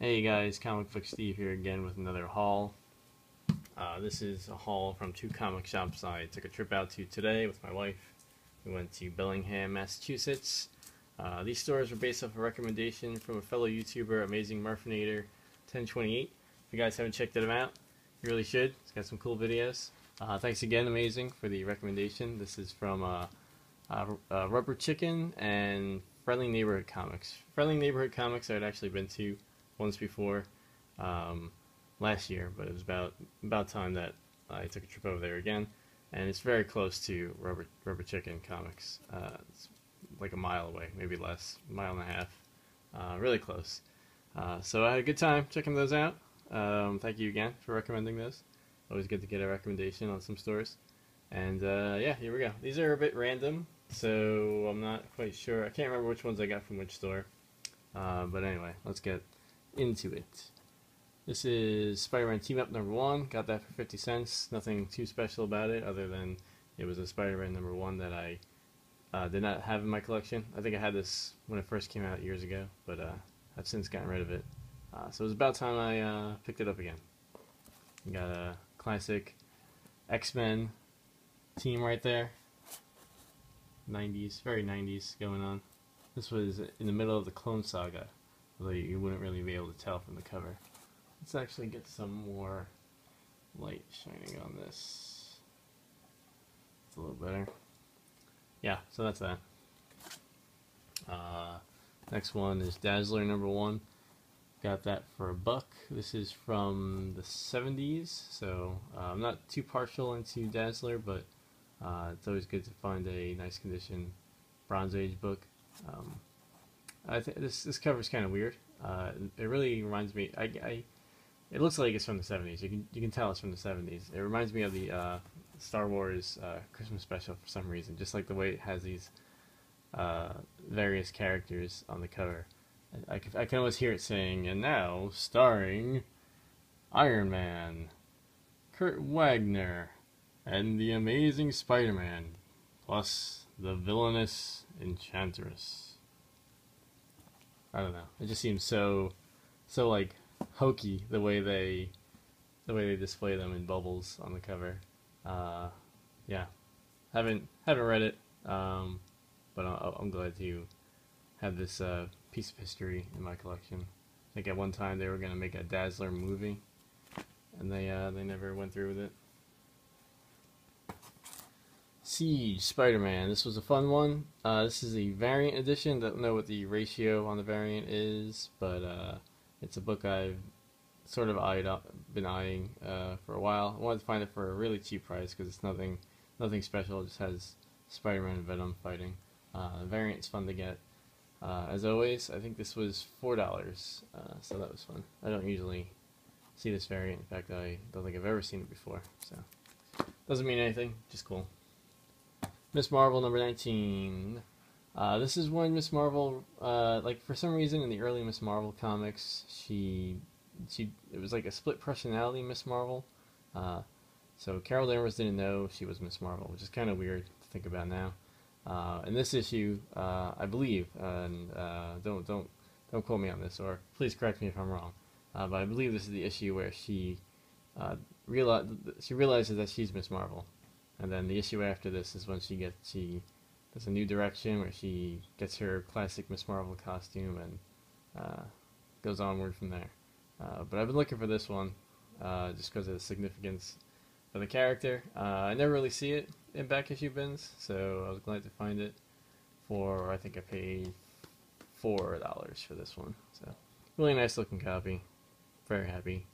Hey guys, Comic Book Steve here again with another haul. Uh, this is a haul from two comic shops I took a trip out to today with my wife. We went to Bellingham, Massachusetts. Uh, these stores were based off a recommendation from a fellow YouTuber, Amazing Murfinator 1028. If you guys haven't checked them out, you really should. It's got some cool videos. Uh, thanks again, Amazing, for the recommendation. This is from uh, uh, uh, Rubber Chicken and Friendly Neighborhood Comics. Friendly Neighborhood Comics I had actually been to once before um, last year, but it was about about time that I took a trip over there again, and it's very close to Rubber Rubber Chicken Comics. Uh, it's like a mile away, maybe less, mile and a half, uh, really close. Uh, so I had a good time checking those out. Um, thank you again for recommending those. Always good to get a recommendation on some stores. And uh, yeah, here we go. These are a bit random, so I'm not quite sure. I can't remember which ones I got from which store. Uh, but anyway, let's get into it. This is Spider-Man Team Up number one. Got that for 50 cents. Nothing too special about it other than it was a Spider-Man number one that I uh, did not have in my collection. I think I had this when it first came out years ago, but uh, I've since gotten rid of it. Uh, so it was about time I uh, picked it up again. You got a classic X-Men team right there. 90s, very 90s going on. This was in the middle of the Clone Saga, although you wouldn't really be able to tell from the cover. Let's actually get some more light shining on this. It's a little better. Yeah, so that's that. Uh, next one is Dazzler number one. Got that for a buck. This is from the 70s, so uh, I'm not too partial into Dazzler, but uh, it's always good to find a nice condition Bronze Age book. Um, I think this this cover is kind of weird. Uh, it really reminds me. I, I, it looks like it's from the '70s. You can you can tell it's from the '70s. It reminds me of the uh, Star Wars uh, Christmas special for some reason. Just like the way it has these uh, various characters on the cover. I, I, can, I can always hear it saying, "And now starring Iron Man, Kurt Wagner." and the Amazing Spider-Man, plus the villainous Enchantress. I don't know. It just seems so, so like hokey the way they, the way they display them in bubbles on the cover. Uh, yeah, haven't haven't read it, um, but I, I'm glad to have this uh, piece of history in my collection. I think at one time they were gonna make a Dazzler movie, and they uh, they never went through with it. Siege Spider-Man. This was a fun one. Uh, this is a variant edition. Don't know what the ratio on the variant is, but uh, it's a book I've sort of eyed up, been eyeing uh, for a while. I wanted to find it for a really cheap price because it's nothing, nothing special. It just has Spider-Man and Venom fighting. Uh, variant's fun to get. Uh, as always, I think this was four dollars, uh, so that was fun. I don't usually see this variant. In fact, I don't think I've ever seen it before. So doesn't mean anything. Just cool. Miss Marvel number 19. Uh, this is when Miss Marvel, uh, like for some reason in the early Miss Marvel comics, she, she, it was like a split personality Miss Marvel. Uh, so Carol Danvers didn't know she was Miss Marvel, which is kind of weird to think about now. Uh, in this issue, uh, I believe, and uh, don't don't don't quote me on this, or please correct me if I'm wrong, but I believe this is the issue where she realize she realizes that she's Miss Marvel, and then the issue after this is when she gets she does a new direction where she gets her classic Miss Marvel costume and uh, goes onward from there. Uh, but I've been looking for this one uh, just because of the significance of the character. Uh, I never really see it in back issue bins, so I was glad to find it for I think I paid four dollars for this one. So really nice looking copy. Very happy.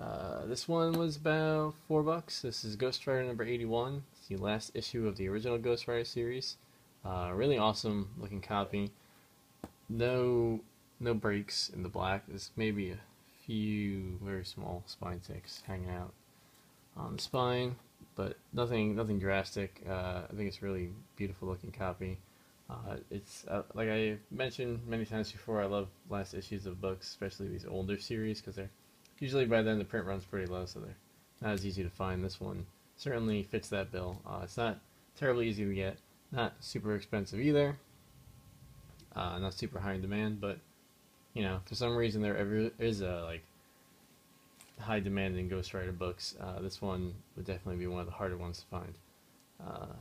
Uh, this one was about four bucks. This is Ghost Rider number 81. It's the last issue of the original Ghost Rider series. Uh, really awesome looking copy. No, no breaks in the black. There's maybe a few very small spine ticks hanging out on the spine, but nothing, nothing drastic. Uh, I think it's really beautiful looking copy. Uh, it's uh, like I mentioned many times before. I love last issues of books, especially these older series, because they're Usually by then the print run's pretty low, so they're not as easy to find. This one certainly fits that bill. Uh, it's not terribly easy to get, not super expensive either, uh, not super high in demand, but you know, for some reason there ever is a like high demand in Ghost Rider books, uh, this one would definitely be one of the harder ones to find. Uh,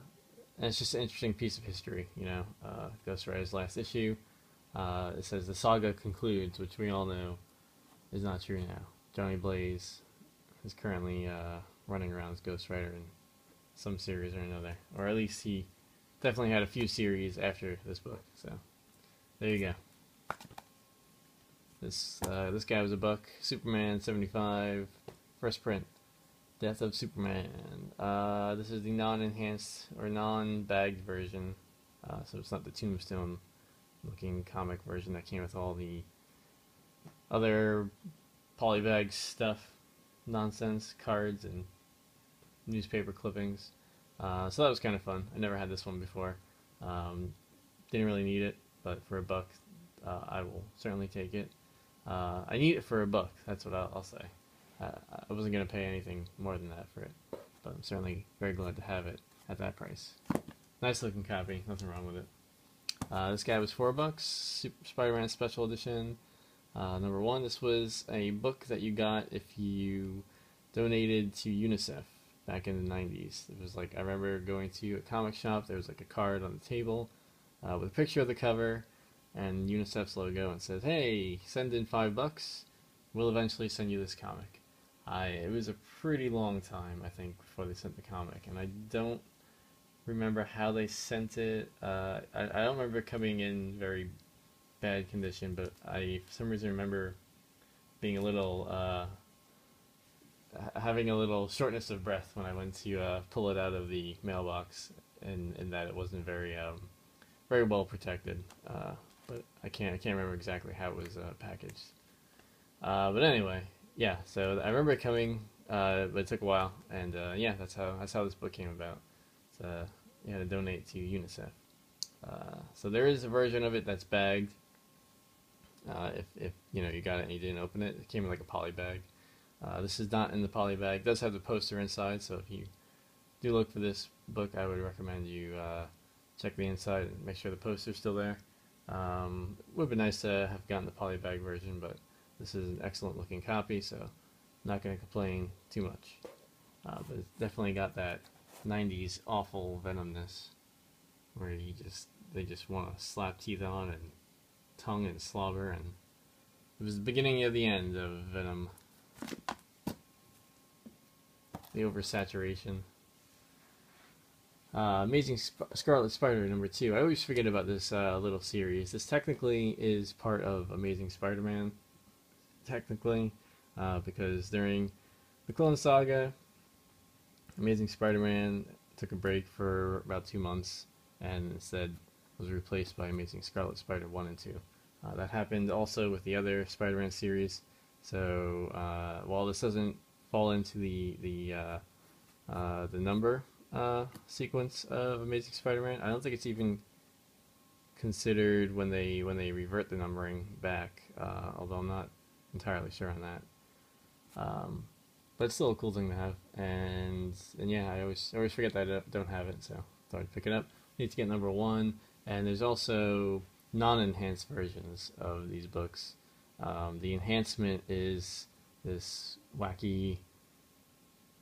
and it's just an interesting piece of history, you know. Uh, Ghost Rider's last issue. Uh, it says the saga concludes, which we all know is not true now. Johnny Blaze is currently uh, running around as Ghost Rider in some series or another, or at least he definitely had a few series after this book. So there you go. This uh, this guy was a buck. Superman seventy five, first print. Death of Superman. Uh, this is the non-enhanced or non-bagged version, uh, so it's not the Tombstone-looking comic version that came with all the other polybag stuff, nonsense, cards, and newspaper clippings. Uh, so that was kind of fun. I never had this one before. Um, didn't really need it, but for a buck, uh, I will certainly take it. Uh, I need it for a buck. That's what I'll, I'll say. Uh, I wasn't going to pay anything more than that for it, but I'm certainly very glad to have it at that price. Nice looking copy. Nothing wrong with it. Uh, this guy was four bucks. Spider-Man Special Edition. Uh, number one, this was a book that you got if you donated to UNICEF back in the 90s. It was like, I remember going to a comic shop, there was like a card on the table uh, with a picture of the cover and UNICEF's logo and says, hey, send in five bucks, we'll eventually send you this comic. I, it was a pretty long time, I think, before they sent the comic, and I don't remember how they sent it. Uh, I, I don't remember coming in very bad condition, but I, for some reason, remember being a little, uh, having a little shortness of breath when I went to uh, pull it out of the mailbox, and, and that it wasn't very, um, very well protected. Uh, but I can't, I can't remember exactly how it was uh, packaged. Uh, but anyway, yeah. So I remember it coming, uh, but it took a while, and yeah, that's how that's how this book came about. So you had to donate to UNICEF. so there is a version of it that's bagged. Uh, if, if you know you got it and you didn't open it, it came in like a poly bag. Uh, this is not in the poly bag. It does have the poster inside, so if you do look for this book, I would recommend you uh, check the inside and make sure the poster's still there. Um, would be nice to have gotten the poly bag version, but this is an excellent looking copy, so I'm not going to complain too much. Uh, but it's definitely got that 90s awful venomness, where you just they just want to slap teeth on and tongue and slobber, and it was the beginning of the end of Venom. The oversaturation. Uh, Amazing Sp Scarlet Spider number two. I always forget about this uh, little series. This technically is part of Amazing Spider-Man, technically, uh, because during the Clone Saga, Amazing Spider-Man took a break for about two months, and instead was replaced by Amazing Scarlet Spider 1 and 2. Uh, that happened also with the other Spider-Man series. So uh, while this doesn't fall into the the uh, uh the number uh, sequence of Amazing Spider-Man, I don't think it's even considered when they when they revert the numbering back. Uh, although I'm not entirely sure on that. Um, but it's still a cool thing to have, and and yeah, I always I always forget that I don't have it, so thought I'd pick it up. Need to get number one, and there's also non-enhanced versions of these books. Um, the enhancement is this wacky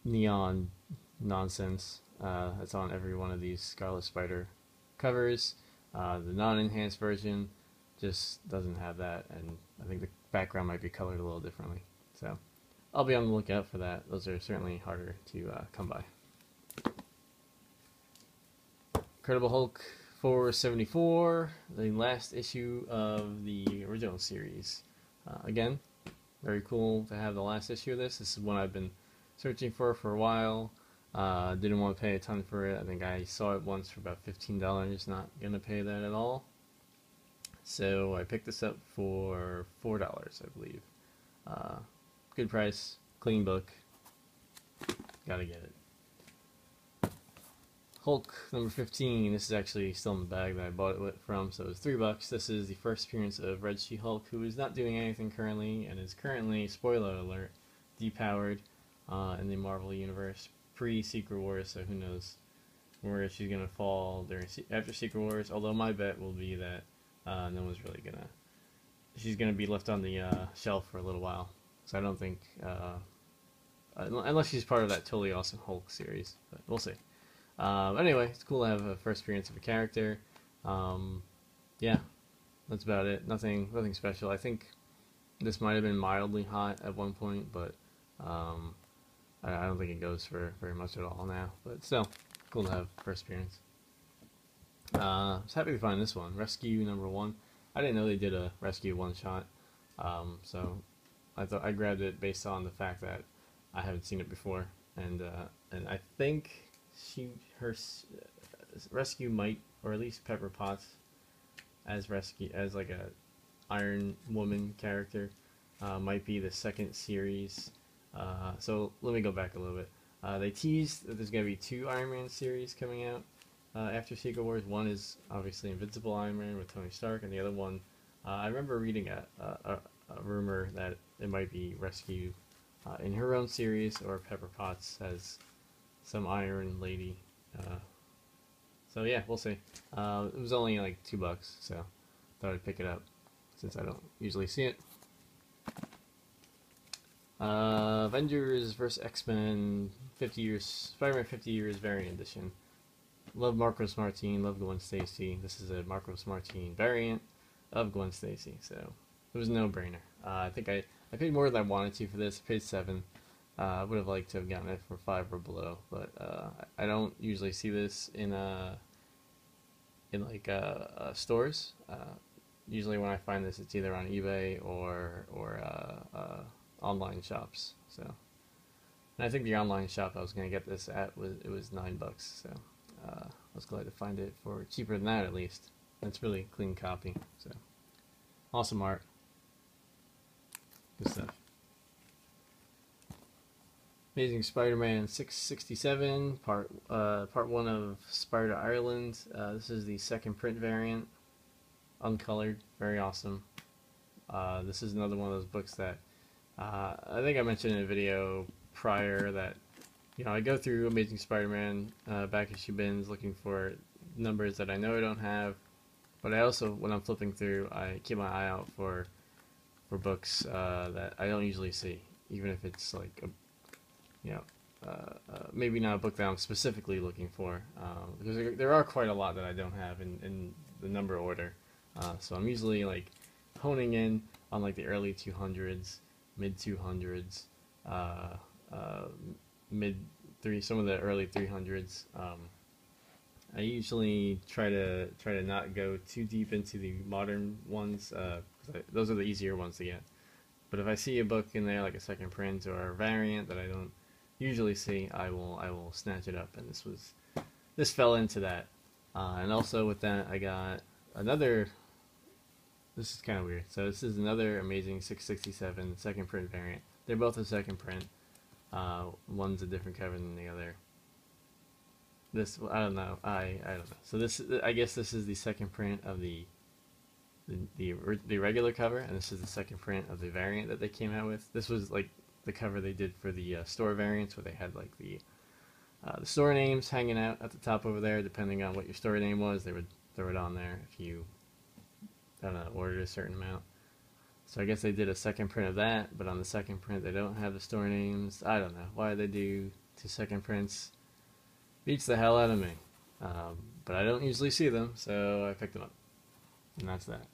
neon nonsense uh, that's on every one of these Scarlet Spider covers. Uh, the non-enhanced version just doesn't have that, and I think the background might be colored a little differently. So I'll be on the lookout for that. Those are certainly harder to uh, come by. Incredible Hulk 474, the last issue of the original series. Uh, again, very cool to have the last issue of this. This is one I've been searching for for a while. Uh, didn't want to pay a ton for it. I think I saw it once for about $15. Not going to pay that at all. So I picked this up for $4, I believe. Uh, good price, clean book. Gotta get it. Hulk number 15. This is actually still in the bag that I bought it from, so it's three bucks. This is the first appearance of Red She-Hulk, who is not doing anything currently, and is currently, spoiler alert, depowered uh, in the Marvel Universe pre-Secret Wars, so who knows where she's going to fall during after Secret Wars, although my bet will be that uh, no one's really going to... She's she's gonna be left on the uh, shelf for a little while. So I don't think, uh, unless she's part of that totally awesome Hulk series, but we'll see. Um, anyway, it's cool to have a first appearance of a character. Um, yeah, that's about it. Nothing, nothing special. I think this might have been mildly hot at one point, but um, I, I, don't think it goes for very much at all now. But still, cool to have first appearance. Uh, I was happy to find this one, Rescue number one. I didn't know they did a Rescue one shot, um, so I thought I grabbed it based on the fact that I haven't seen it before, and uh, and I think she her Rescue might or at least Pepper Potts as rescue as like a Iron Woman character uh, might be the second series. Uh, so let me go back a little bit. Uh, they teased that there's to be two Iron Man series coming out uh, after Secret Wars. One is obviously Invincible Iron Man with Tony Stark, and the other one, uh, I remember reading a, a, a, rumor that it might be Rescue uh, in her own series, or Pepper Potts as some Iron Lady. so yeah, we'll see. it was only like two bucks, so thought I'd pick it up since I don't usually see it. Uh, Avengers vs. X-Men 50 years, Spider-Man 50 years variant edition. Love Marcos Martin, love Gwen Stacy. This is a Marcos Martin variant of Gwen Stacy, so it was no brainer. Uh, I think I, I paid more than I wanted to for this. I paid seven. Uh, I would have liked to have gotten it for five or below, but uh, I don't usually see this in uh in like uh, uh stores. Usually when I find this, it's either on eBay or or online shops. So, and I think the online shop I was gonna get this at was it was nine bucks. So, I was glad to find it for cheaper than that at least. It's really clean copy. So, awesome art. Good stuff. Amazing Spider-Man 667, part uh, part one of Spider Island. Uh, this is the second print variant uncolored, very awesome. Uh, this is another one of those books that uh, I think I mentioned in a video prior that you know I go through Amazing Spider-Man uh, back issue bins looking for numbers that I know I don't have, but I also when I'm flipping through I keep my eye out for for books uh, that I don't usually see, even if it's like a you know. Uh, uh, maybe not a book that I'm specifically looking for, um, because there, there, are quite a lot that I don't have in, in the number order. Uh, so I'm usually like honing in on like the early 200s, mid 200s, uh, uh, mid three, some of the early 300s. Um, I usually try to try to not go too deep into the modern ones. Uh, those are the easier ones to get. But if I see a book in there like a second print or a variant that I don't usually see, I will I will snatch it up. And this was this fell into that. Uh, and also with that, I got another this is kind of weird. So this is another amazing 667 second print variant. They're both a second print. Uh, one's a different cover than the other. This I don't know. I I don't know. So this I guess this is the second print of the the the, the regular cover, and this is the second print of the variant that they came out with. This was like the cover they did for the uh, store variants, where they had like the uh, the store names hanging out at the top over there, depending on what your store name was. They would throw it on there if you I don't know, ordered a certain amount. So I guess they did a second print of that, but on the second print they don't have the store names. I don't know why they do two second prints. Beats the hell out of me. Um, but I don't usually see them, so I picked them up. And that's that.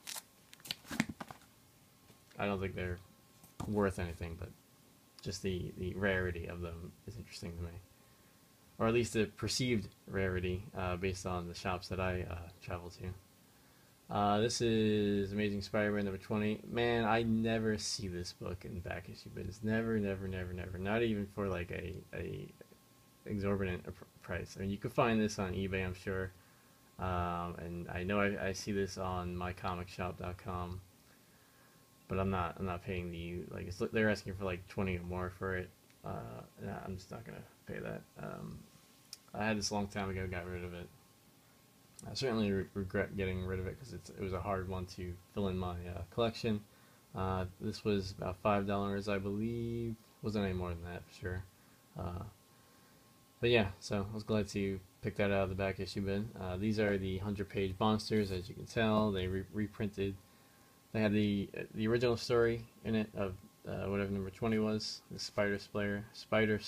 I don't think they're worth anything, but just the, the rarity of them is interesting to me. Or at least the perceived rarity uh, based on the shops that I uh, travel to. Uh, this is Amazing Spider-Man number 20. Man, I never see this book in back issue bins. Never, never, never, never. Not even for like a, a exorbitant price. I mean, you could find this on eBay, I'm sure. Um, and I know I, I, see this on mycomicshop.com, but I'm not I'm not paying the like they're asking for like 20 or more for it. Uh, nah, I'm just not gonna pay that. Um, I had this a long time ago, got rid of it. I certainly re regret getting rid of it because it was a hard one to fill in my uh, collection. Uh, this was about five dollars, I believe. Wasn't any more than that for sure. Uh, but yeah, so I was glad to pick that out of the back issue bin. Uh, these are the 100 page monsters, as you can tell. They re reprinted they had the the original story in it of uh, whatever number twenty was, the Spider Slayer, Spider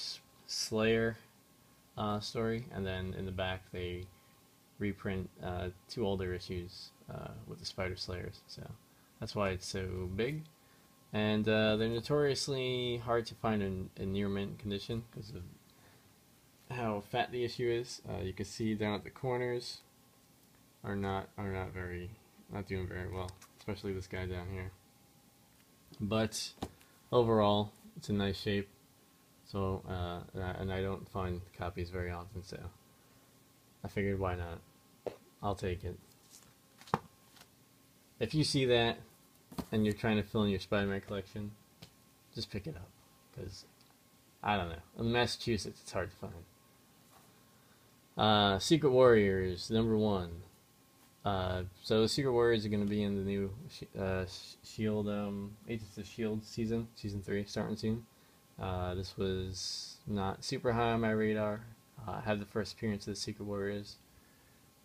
Slayer uh, story, and then in the back they reprint uh, two older issues uh, with the Spider Slayers. So that's why it's so big. And uh, they're notoriously hard to find in, in near mint condition because of how fat the issue is. Uh, you can see down at the corners are not are not very not doing very well, especially this guy down here. But overall, it's in nice shape. So uh, and I don't find copies very often, so I figured why not? I'll take it. If you see that and you're trying to fill in your Spider-Man collection, just pick it up because I don't know. In Massachusetts, it's hard to find. Uh, Secret Warriors number one. Uh, so the Secret Warriors are going to be in the new uh, Shield, um, Agents of Shield season, season three, starting soon. Uh, this was not super high on my radar. Uh, I had the first appearance of the Secret Warriors,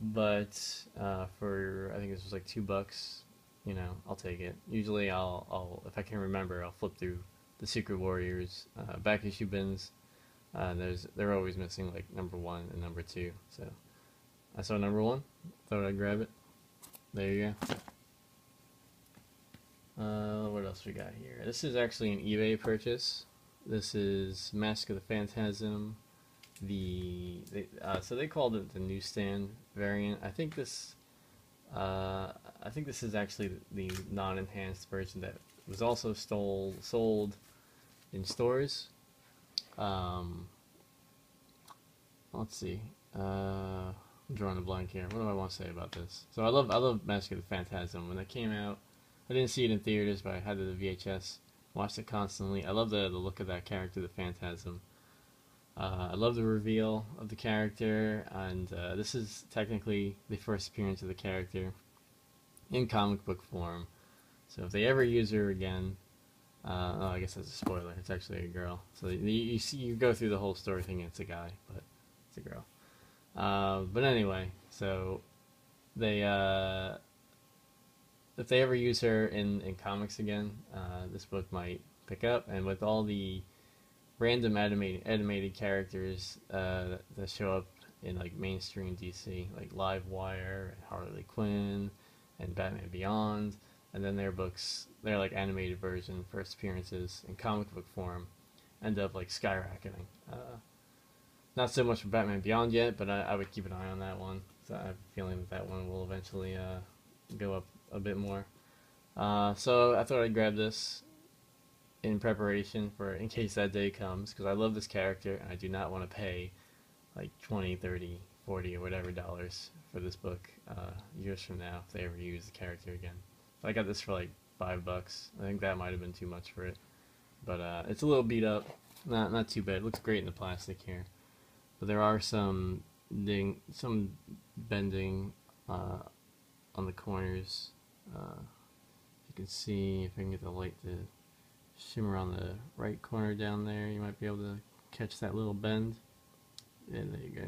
but uh, for I think this was like two bucks. You know, I'll take it. Usually, I'll, I'll if I can remember, I'll flip through the Secret Warriors back issue bins. There's they're always missing like number one and number two. So I saw number one, thought I'd grab it. There you go. Uh, what else we got here? This is actually an eBay purchase. This is Mask of the Phantasm. The they, uh, so they called it the newsstand variant. I think this uh, I think this is actually the non-enhanced version that was also stole sold in stores. Um, let's see. Uh, I'm drawing a blank here. What do I want to say about this? So I love I love Mask of the Phantasm. When it came out, I didn't see it in theaters, but I had the VHS. Watched it constantly. I love the the look of that character, the Phantasm. Uh, I love the reveal of the character, and uh, this is technically the first appearance of the character in comic book form. So if they ever use her again, uh, oh, I guess that's a spoiler. It's actually a girl. So you, you see, you go through the whole story thinking it's a guy, but it's a girl. Uh, but anyway, so they uh, if they ever use her in in comics again, uh, this book might pick up. And with all the random animated animated characters uh, that show up in like mainstream DC, like Livewire and Harley Quinn and Batman Beyond, and then their books, their like animated version, first appearances in comic book form, end up like skyrocketing. Uh, not so much for Batman Beyond yet, but I, I, would keep an eye on that one. So I have a feeling that that one will eventually uh, go up a bit more. Uh, so I thought I'd grab this in preparation for in case that day comes because I love this character and I do not want to pay like 20, 30, 40 or whatever dollars for this book uh, years from now if they ever use the character again. I got this for like five bucks. I think that might have been too much for it, but uh, it's a little beat up. Not not too bad. It looks great in the plastic here, but there are some ding, some bending uh, on the corners. Uh, you can see if I can get the light to shimmer on the right corner down there. You might be able to catch that little bend. And there you go.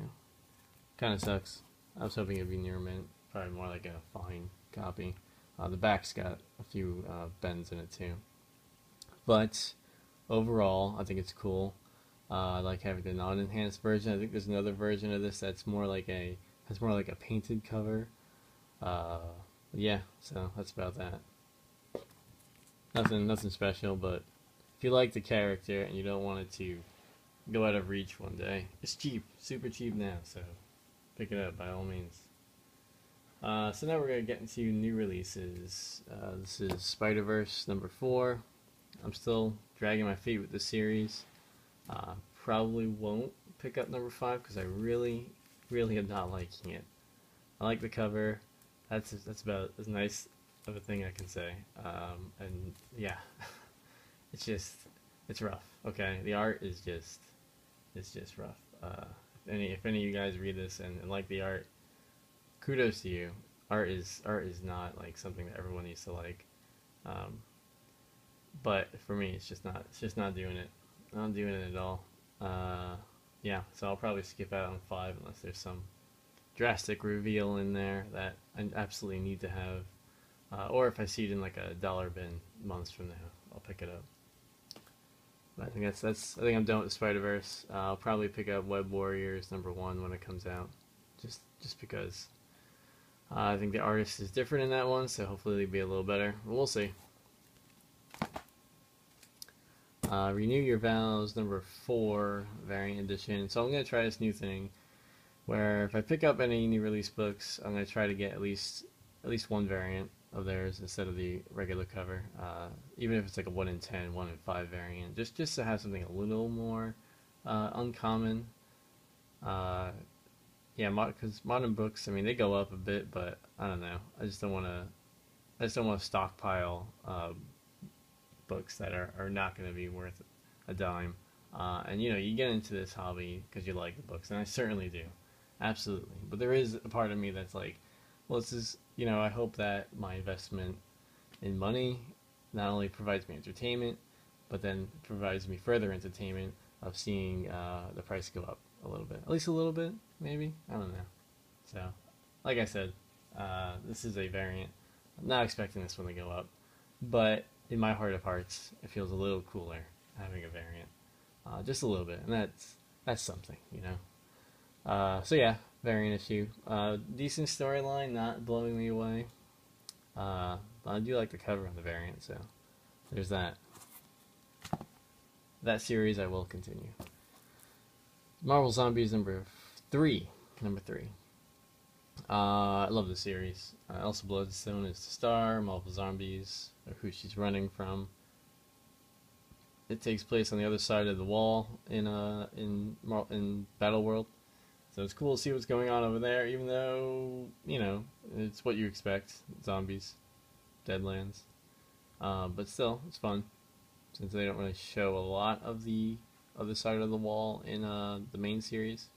Kind of sucks. I was hoping it'd be near mint. Probably more like a fine copy. Uh, the back's got a few uh, bends in it too. But overall, I think it's cool. Uh, like having the non-enhanced version. I think there's another version of this that's more like a has more like a painted cover. Uh, yeah, so that's about that. Nothing, nothing special, but if you like the character and you don't want it to go out of reach one day, it's cheap, super cheap now, so pick it up by all means. Uh, so now we're gonna get into new releases. Uh, this is Spider Verse number four. I'm still dragging my feet with the series. Uh, probably won't pick up number five because I really, really am not liking it. I like the cover. That's that's about as nice of a thing I can say. Um, and yeah, it's just it's rough. Okay, the art is just it's just rough. Uh, if any if any of you guys read this and, and like the art, kudos to you. Art is art is not like something that everyone needs to like. Um, but for me, it's just not it's just not doing it. I'm not doing it at all. Uh, yeah, so I'll probably skip out on five unless there's some drastic reveal in there that I absolutely need to have Uh, or if I see it in like a dollar bin months from now, I'll pick it up. But I think that's that's. I think I'm done with Spider Verse. Uh, I'll probably pick up Web Warriors number one when it comes out, just just because. Uh, I think the artist is different in that one, so hopefully it'll be a little better. We'll see. Uh, Renew Your Vows number four variant edition. So I'm gonna try this new thing, where if I pick up any new release books, I'm gonna try to get at least at least one variant of theirs instead of the regular cover. Uh, even if it's like a 1 in 10, 1 in 5 variant, just just to have something a little more uh, uncommon. Uh, yeah, because mo modern books, I mean, they go up a bit, but I don't know. I just don't want to. I just don't want to stockpile uh, books that are, are not going to be worth a dime. Uh, and you know, you get into this hobby because you like the books, and I certainly do, absolutely. But there is a part of me that's like, well, this is you know, I hope that my investment in money not only provides me entertainment, but then provides me further entertainment of seeing uh, the price go up a little bit, at least a little bit, maybe. I don't know. So, like I said, uh, this is a variant. I'm not expecting this one to go up, but in my heart of hearts, it feels a little cooler having a variant, uh, just a little bit, and that's that's something, you know. Uh, so yeah, variant issue. Uh, decent storyline, not blowing me away. Uh, I do like the cover on the variant, so there's that. That series I will continue. Marvel Zombies number three. Number three. Uh, I love the series. Uh, Elsa Bloodstone is the star. Marvel Zombies, who she's running from. It takes place on the other side of the wall in uh in in Battle World. So it's cool to see what's going on over there, even though, you know, it's what you expect zombies, Deadlands. Uh, but still, it's fun since they don't really show a lot of the other side of the wall in uh, the main series.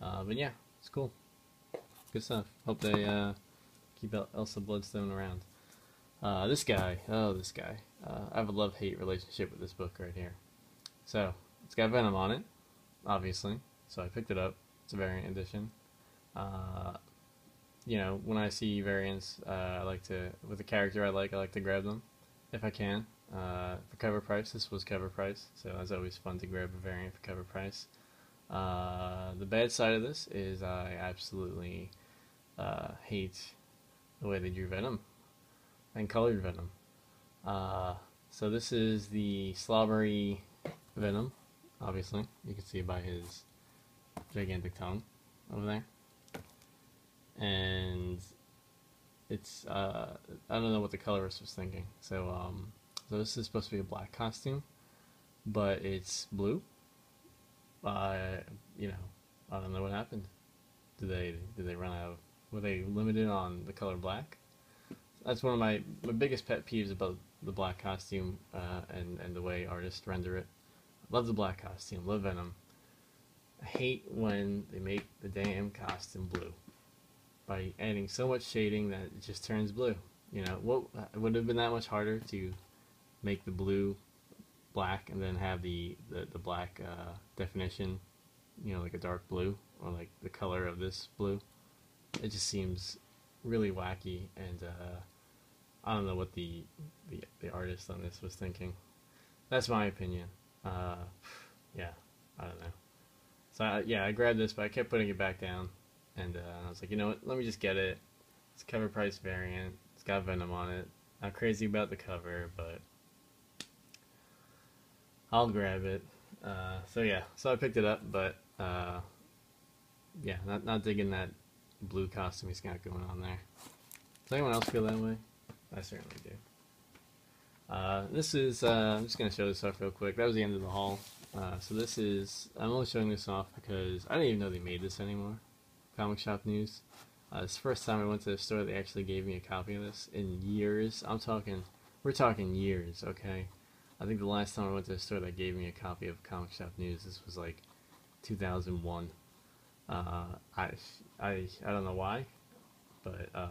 Uh, but yeah, it's cool. Good stuff. Hope they uh, keep Elsa Bloodstone around. Uh, this guy, oh, this guy. Uh, I have a love hate relationship with this book right here. So, it's got Venom on it, obviously. So I picked it up. It's a variant edition. Uh, you know, when I see variants, uh, I like to, with a character I like, I like to grab them if I can. Uh, for cover price, this was cover price, so it's always fun to grab a variant for cover price. Uh, the bad side of this is I absolutely uh, hate the way they drew Venom and colored Venom. Uh, so this is the slobbery Venom, obviously. You can see by his gigantic tongue over there. And it's uh, I don't know what the colorist was thinking. So um, so this is supposed to be a black costume, but it's blue. Uh, you know, I don't know what happened. Did they did they run out of were they limited on the color black? That's one of my my biggest pet peeves about the black costume uh, and and the way artists render it. Love the black costume, love Venom, I hate when they make the damn costume blue by adding so much shading that it just turns blue. You know, what it would have been that much harder to make the blue black and then have the the, the black uh, definition, you know, like a dark blue or like the color of this blue. It just seems really wacky, and uh, I don't know what the, the the artist on this was thinking. That's my opinion. Uh, yeah, I don't know. So I, yeah, I grabbed this, but I kept putting it back down, and uh, I was like, you know what? Let me just get it. It's cover price variant. It's got Venom on it. Not crazy about the cover, but I'll grab it. Uh, so yeah, so I picked it up, but uh, yeah, not not digging that blue costume he's got going on there. Does anyone else feel that way? I certainly do. Uh, this is, uh, I'm just going to show this off real quick. That was the end of the haul. Uh, so this is, I'm only showing this off because I didn't even know they made this anymore. Comic Shop News. Uh, it's the first time I went to the store they actually gave me a copy of this in years. I'm talking, we're talking years, okay? I think the last time I went to the store that gave me a copy of Comic Shop News, this was like 2001. Uh, I, I, I don't know why, but uh,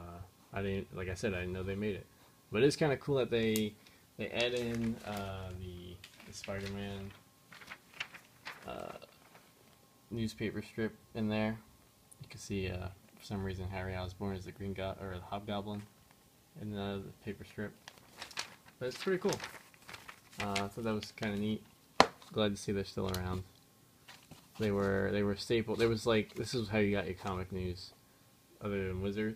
I didn't, like I said, I didn't know they made it. But it's kind of cool that they, they add in uh, the, the Spider-Man uh, newspaper strip in there. You can see, uh, for some reason, Harry Osborn is the Green God or the Hobgoblin. in the, the paper strip. But it's pretty cool. Uh, I thought that was kind of neat. Glad to see they're still around. They were they were staple. There was like this is how you got your comic news, other than Wizard.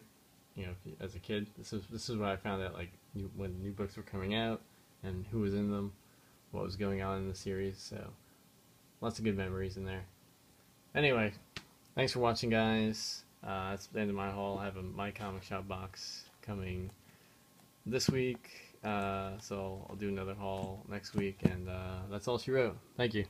You know, as a kid, this is this is what I found out like new, when new books were coming out and who was in them, what was going on in the series. So lots of good memories in there. Anyway, thanks for watching, guys. Uh, that's the end of my haul. I have a my comic shop box coming this week, uh, so I'll do another haul next week, and uh, that's all she wrote. Thank you.